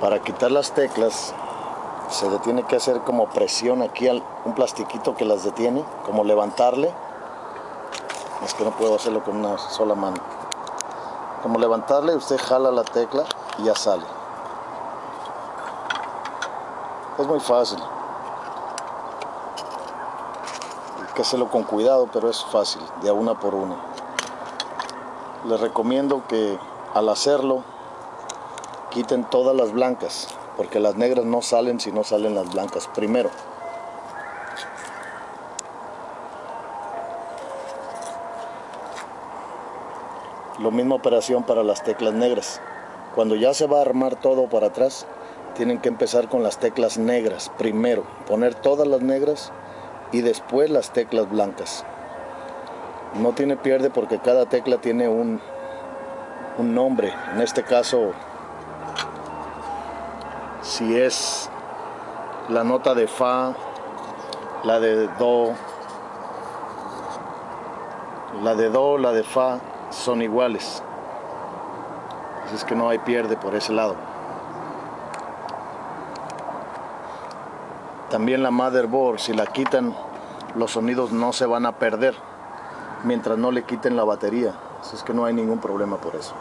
Para quitar las teclas se le tiene que hacer como presión aquí al un plastiquito que las detiene, como levantarle. Es que no puedo hacerlo con una sola mano. Como levantarle, usted jala la tecla y ya sale. Es muy fácil. Hay que hacerlo con cuidado, pero es fácil, de una por una. Les recomiendo que al hacerlo quiten todas las blancas, porque las negras no salen si no salen las blancas primero. Lo misma operación para las teclas negras. Cuando ya se va a armar todo para atrás, tienen que empezar con las teclas negras primero, poner todas las negras y después las teclas blancas. No tiene pierde porque cada tecla tiene un, un nombre. En este caso, si es la nota de Fa, la de Do, la de Do, la de Fa, son iguales. Así es que no hay pierde por ese lado. También la motherboard, si la quitan, los sonidos no se van a perder mientras no le quiten la batería. Así es que no hay ningún problema por eso.